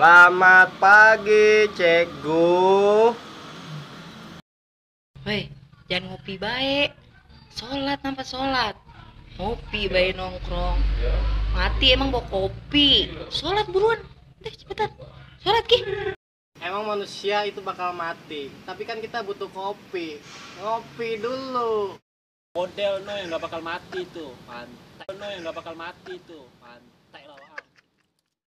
Selamat pagi, Cekgu. Woi, jangan ngopi baik. Sholat tanpa sholat. Ngopi baik nongkrong. Mati emang bawa kopi. Sholat buruan. Deh cepetan. Sholat ki. Emang manusia itu bakal mati, tapi kan kita butuh kopi. Ngopi dulu. model no yang gak bakal mati tuh pantai no yang gak bakal mati tuh pantai lawan